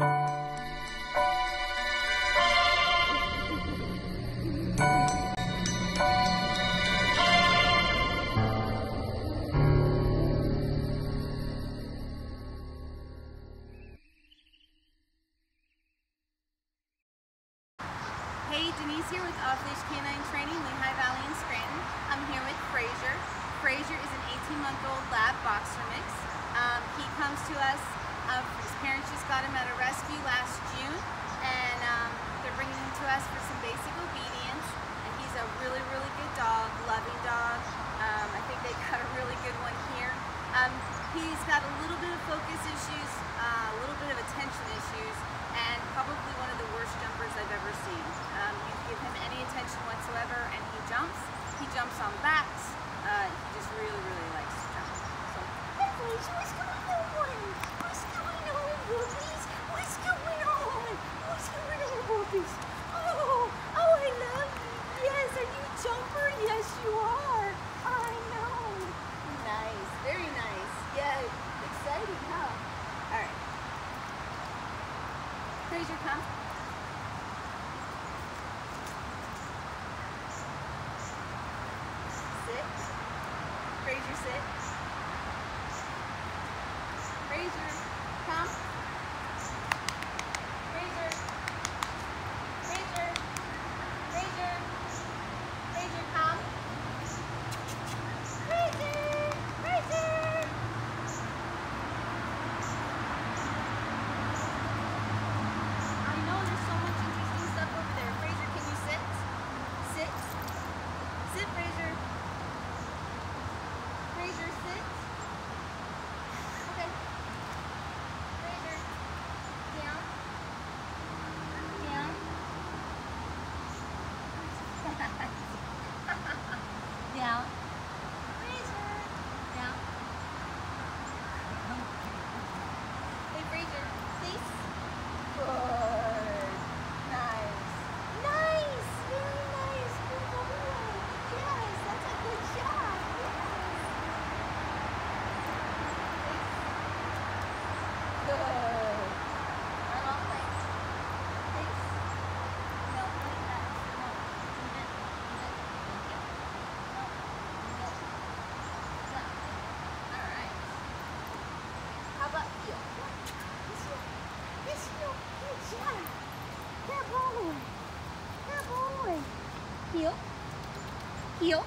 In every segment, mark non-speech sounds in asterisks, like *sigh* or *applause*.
Hey, Denise here with Off Leash Canine Training, Lehigh Valley and Scranton. I'm here with Frazier. Frazier is an 18-month-old lab boxer mix. Um, he comes to us, uh, his parents just got him at a rescue last June, and um, they're bringing him to us for some basic obedience. And he's a really, really good dog, loving dog. Um, I think they *laughs* got a really good one here. Um, he's got a little bit of focus issues, uh, a little bit of attention issues, and probably one of the worst jumpers I've ever seen. Um, you give him any attention whatsoever and he jumps. He jumps on backs. Uh, he just really, really likes to jump. So, Hey, boys, what's going on? What's going on, boobies? What's going on? What's going on, boobies? Oh, oh, I love you. Yes, are you a jumper? Yes, you are. I know. nice, very nice. Yeah, exciting, huh? All right. Frazier, come. Sit. Frazier, sit. Frazier, come. Frazier. Frazier. Frazier. Frazier, come. Frazier. Frazier. I know there's so much interesting stuff over there. Frazier, can you sit? Sit. Sit, Frazier. Frazier, sit. Okay. Frazier. Down. Down. Down. Frazier. Down. Hey, Frazier. Face. Good. Nice. Nice. Very nice. Good boy. Yes, that's a good shot. Good. I'm all right. Face. No, like that. No. Leave it. Leave it. Thank you. No. Leave it. So. All right. How about you? Yes, you. Good Good boy. Good boy. Heel. Heel.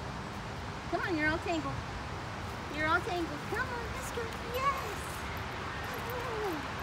Come on, you're all tangled. You're all tangled. Come on, let's go. Yes. Good boy.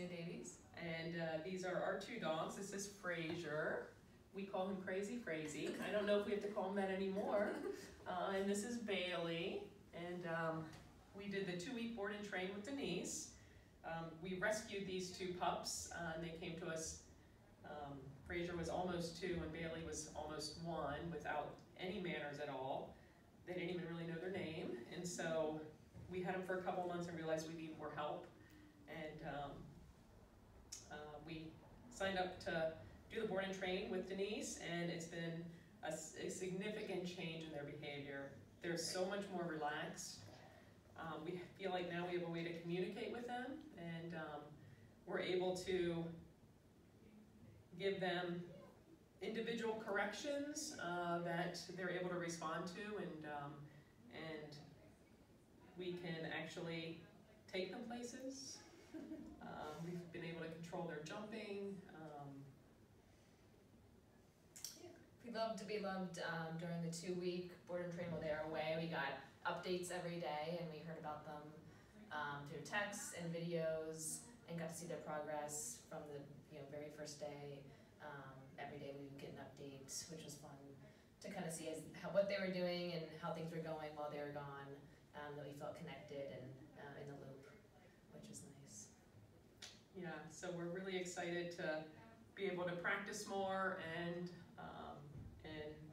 Christina Davies. and uh, these are our two dogs. This is Frazier. We call him Crazy Frazee. I don't know if we have to call him that anymore. *laughs* Uh, and this is Bailey. And um, we did the two-week board and train with Denise. Um, we rescued these two pups, uh, and they came to us. Um, Frazier was almost two, and Bailey was almost one, without any manners at all. They didn't even really know their name, and so we had them for a couple months and realized we needed more help. And um, signed up to do the board and train with Denise, and it's been a significant change in their behavior. They're so much more relaxed. Um, we feel like now we have a way to communicate with them, and um, we're able to give them individual corrections uh, that they're able to respond to, and um, and we can actually take them places. *laughs* Um, we've been able to control their jumping. We loved, we loved um, during the two week board and train while they were away. We got updates every day and we heard about them um, through texts and videos and got to see their progress from the you know very first day. Um, every day we would get an update, which was fun to kind of see as how, what they were doing and how things were going while they were gone. Um, that we felt connected and uh, in the loop, which was nice. yeah, so we're really excited to be able to practice more and um, and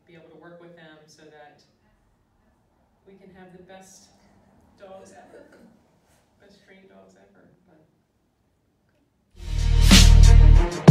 be able to work with them so that we can have the best dogs ever, best trained dogs ever. But